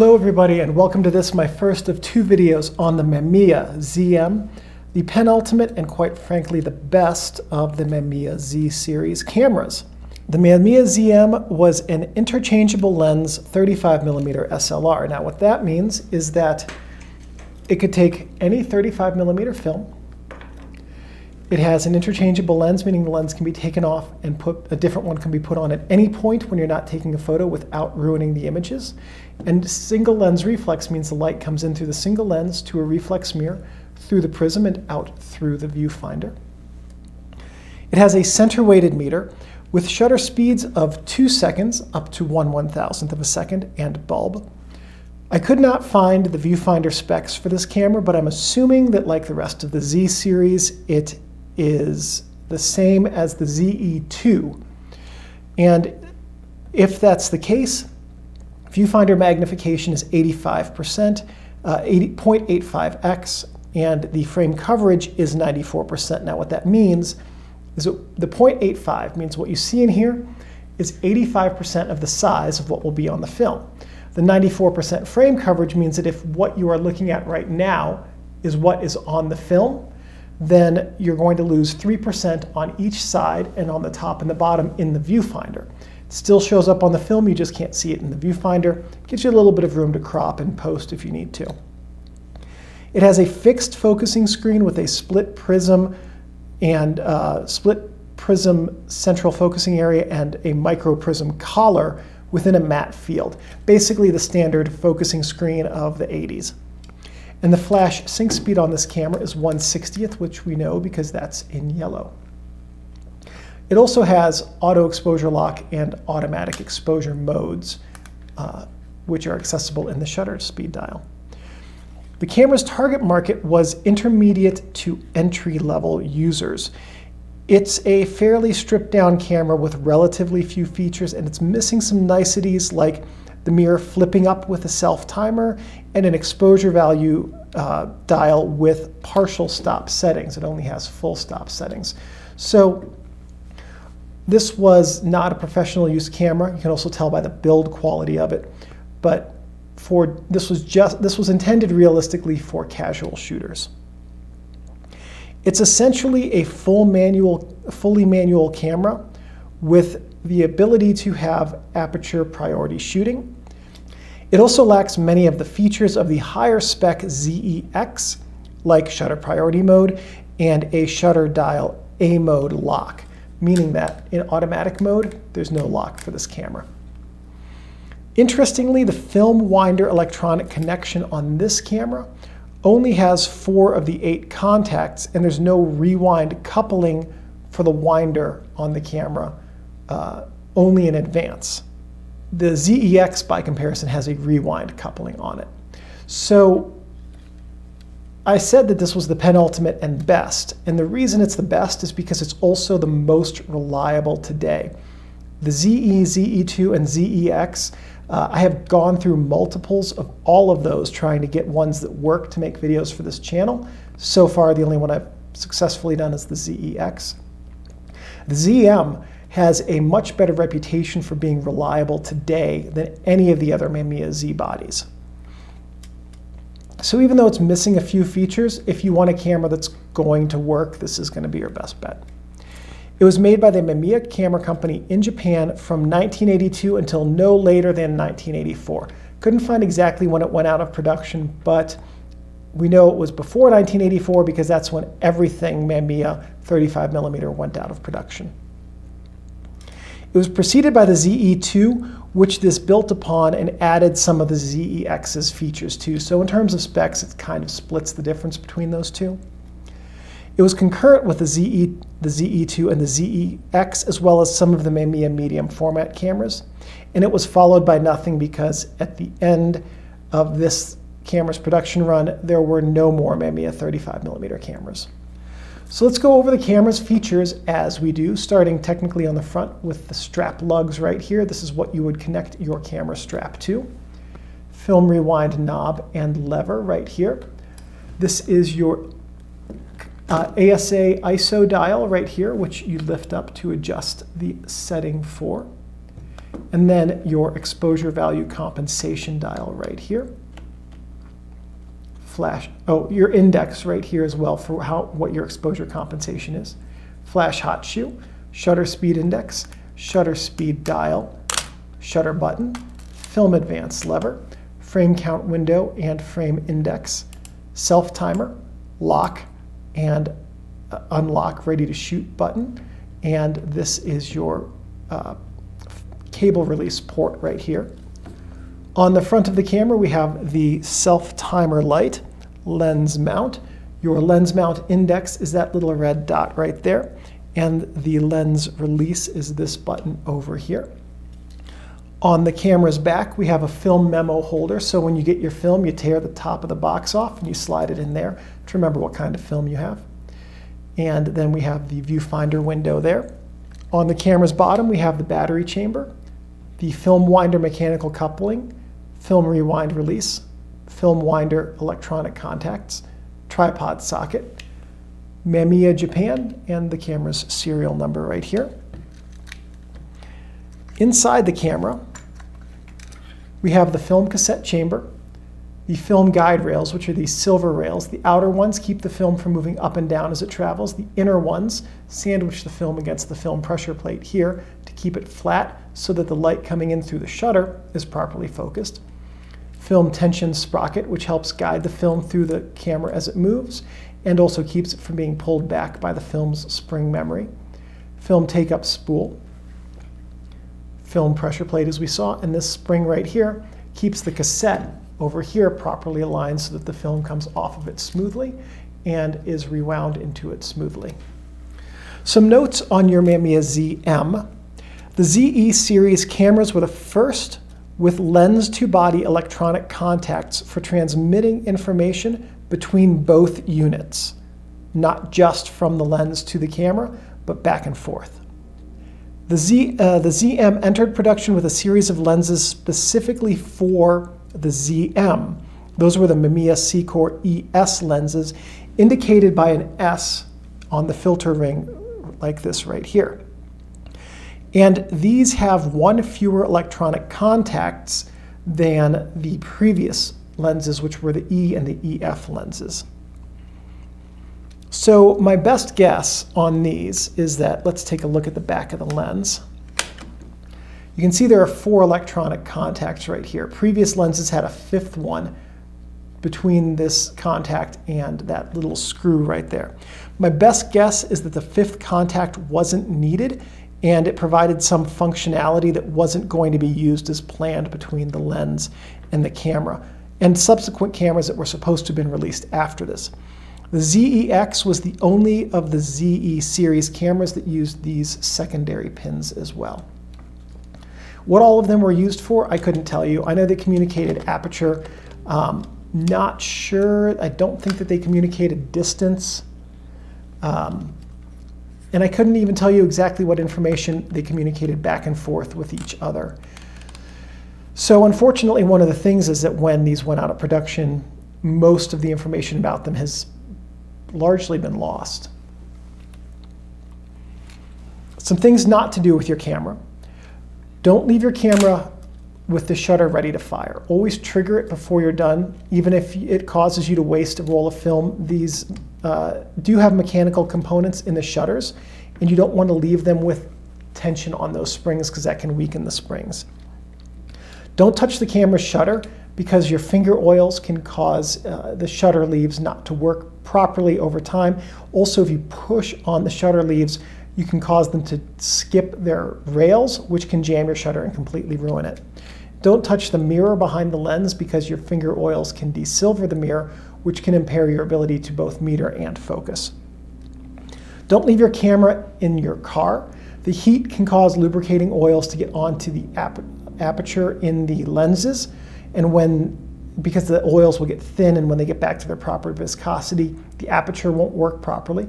Hello everybody and welcome to this, my first of two videos on the Mamiya ZM, the penultimate and quite frankly the best of the Mamiya Z series cameras. The Mamiya ZM was an interchangeable lens 35mm SLR. Now what that means is that it could take any 35mm film. It has an interchangeable lens, meaning the lens can be taken off and put a different one can be put on at any point when you're not taking a photo without ruining the images. And single lens reflex means the light comes in through the single lens to a reflex mirror through the prism and out through the viewfinder. It has a center weighted meter with shutter speeds of 2 seconds up to 1 one thousandth of a second and bulb. I could not find the viewfinder specs for this camera, but I'm assuming that like the rest of the Z series, it is the same as the ZE2. And if that's the case, viewfinder magnification is 85%, uh, 0.85x, and the frame coverage is 94%. Now what that means is the 0.85 means what you see in here is 85% of the size of what will be on the film. The 94% frame coverage means that if what you are looking at right now is what is on the film, then you're going to lose 3% on each side and on the top and the bottom in the viewfinder. It still shows up on the film, you just can't see it in the viewfinder. Gives you a little bit of room to crop and post if you need to. It has a fixed focusing screen with a split prism and uh, split prism central focusing area and a micro prism collar within a matte field. Basically the standard focusing screen of the 80s. And the flash sync speed on this camera is 1 60th, which we know because that's in yellow. It also has auto exposure lock and automatic exposure modes, uh, which are accessible in the shutter speed dial. The camera's target market was intermediate to entry level users. It's a fairly stripped down camera with relatively few features and it's missing some niceties like the mirror flipping up with a self timer and an exposure value uh, dial with partial stop settings. It only has full stop settings. So this was not a professional use camera. You can also tell by the build quality of it. But for this was just this was intended realistically for casual shooters. It's essentially a full manual, fully manual camera with the ability to have aperture priority shooting. It also lacks many of the features of the higher spec ZEX, like shutter priority mode and a shutter dial A mode lock, meaning that in automatic mode, there's no lock for this camera. Interestingly, the film winder electronic connection on this camera only has four of the eight contacts, and there's no rewind coupling for the winder on the camera, uh, only in advance. The ZEX, by comparison, has a rewind coupling on it. So I said that this was the penultimate and best, and the reason it's the best is because it's also the most reliable today. The ZE, ZE2, and ZEX uh, I have gone through multiples of all of those trying to get ones that work to make videos for this channel. So far, the only one I've successfully done is the ZEX. The ZM has a much better reputation for being reliable today than any of the other Mamiya Z bodies. So even though it's missing a few features, if you want a camera that's going to work, this is going to be your best bet. It was made by the Mamiya Camera Company in Japan from 1982 until no later than 1984. Couldn't find exactly when it went out of production, but we know it was before 1984 because that's when everything Mamiya 35mm went out of production. It was preceded by the ZE2, which this built upon and added some of the ZEX's features too. So in terms of specs, it kind of splits the difference between those two. It was concurrent with the ZE, the ZE2 and the ZEX, as well as some of the Mamiya medium format cameras. And it was followed by nothing because at the end of this camera's production run, there were no more Mamiya 35mm cameras. So let's go over the camera's features as we do, starting technically on the front with the strap lugs right here. This is what you would connect your camera strap to. Film rewind knob and lever right here. This is your uh, ASA ISO dial right here, which you lift up to adjust the setting for. and then your exposure value compensation dial right here. Flash, oh, your index right here as well for how what your exposure compensation is. Flash hot shoe, shutter speed index, shutter speed dial, shutter button, film advance lever, frame count window and frame index, self timer, lock, and uh, unlock ready to shoot button. And this is your uh, cable release port right here. On the front of the camera, we have the self-timer light, lens mount. Your lens mount index is that little red dot right there. And the lens release is this button over here. On the camera's back, we have a film memo holder. So when you get your film, you tear the top of the box off and you slide it in there to remember what kind of film you have. And then we have the viewfinder window there. On the camera's bottom, we have the battery chamber, the film winder mechanical coupling, film rewind release, film winder electronic contacts, tripod socket, Mamiya Japan, and the camera's serial number right here. Inside the camera, we have the film cassette chamber, the film guide rails, which are these silver rails. The outer ones keep the film from moving up and down as it travels. The inner ones sandwich the film against the film pressure plate here to keep it flat so that the light coming in through the shutter is properly focused. Film tension sprocket, which helps guide the film through the camera as it moves and also keeps it from being pulled back by the film's spring memory. Film take-up spool, film pressure plate as we saw, and this spring right here keeps the cassette over here properly aligned so that the film comes off of it smoothly and is rewound into it smoothly. Some notes on your Mamiya ZM. The ZE series cameras were the first with lens to body electronic contacts for transmitting information between both units, not just from the lens to the camera, but back and forth. The, Z, uh, the ZM entered production with a series of lenses specifically for the ZM. Those were the Mamiya Sekor ES lenses, indicated by an S on the filter ring like this right here. And these have one fewer electronic contacts than the previous lenses, which were the E and the EF lenses. So my best guess on these is that, let's take a look at the back of the lens. You can see there are four electronic contacts right here. Previous lenses had a fifth one between this contact and that little screw right there. My best guess is that the fifth contact wasn't needed and it provided some functionality that wasn't going to be used as planned between the lens and the camera and subsequent cameras that were supposed to have been released after this. The ZEX was the only of the ZE series cameras that used these secondary pins as well. What all of them were used for, I couldn't tell you. I know they communicated aperture. Um, not sure. I don't think that they communicated distance. Um, and I couldn't even tell you exactly what information they communicated back and forth with each other. So unfortunately, one of the things is that when these went out of production, most of the information about them has largely been lost. Some things not to do with your camera. Don't leave your camera with the shutter ready to fire. Always trigger it before you're done, even if it causes you to waste a roll of film. These uh, do have mechanical components in the shutters, and you don't want to leave them with tension on those springs because that can weaken the springs. Don't touch the camera shutter because your finger oils can cause uh, the shutter leaves not to work properly over time. Also, if you push on the shutter leaves, you can cause them to skip their rails, which can jam your shutter and completely ruin it. Don't touch the mirror behind the lens because your finger oils can desilver the mirror, which can impair your ability to both meter and focus. Don't leave your camera in your car. The heat can cause lubricating oils to get onto the ap aperture in the lenses, and when, because the oils will get thin and when they get back to their proper viscosity, the aperture won't work properly.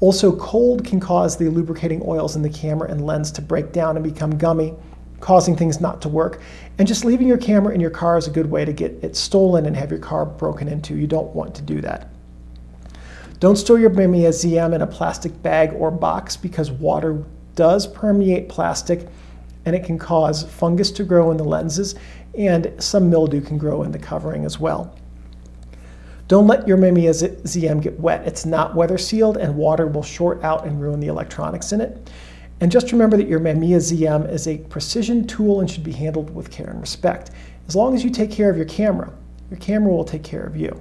Also, cold can cause the lubricating oils in the camera and lens to break down and become gummy, causing things not to work. And just leaving your camera in your car is a good way to get it stolen and have your car broken into. You don't want to do that. Don't store your Mamiya ZM in a plastic bag or box because water does permeate plastic and it can cause fungus to grow in the lenses, and some mildew can grow in the covering as well. Don't let your Mamiya ZM get wet. It's not weather sealed and water will short out and ruin the electronics in it. And just remember that your Mamiya ZM is a precision tool and should be handled with care and respect. As long as you take care of your camera, your camera will take care of you.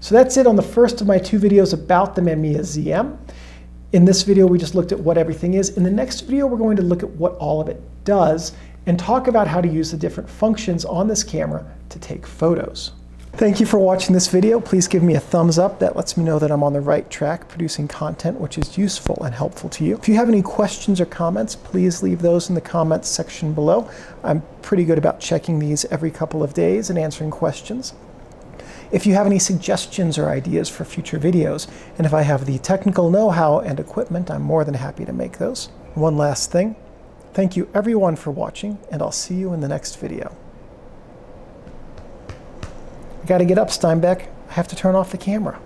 So that's it on the first of my two videos about the Mamiya ZM. In this video, we just looked at what everything is. In the next video, we're going to look at what all of it does and talk about how to use the different functions on this camera to take photos. Thank you for watching this video. Please give me a thumbs up. That lets me know that I'm on the right track producing content which is useful and helpful to you. If you have any questions or comments, please leave those in the comments section below. I'm pretty good about checking these every couple of days and answering questions. If you have any suggestions or ideas for future videos, and if I have the technical know-how and equipment, I'm more than happy to make those. One last thing. Thank you everyone for watching, and I'll see you in the next video. I got to get up, Steinbeck. I have to turn off the camera.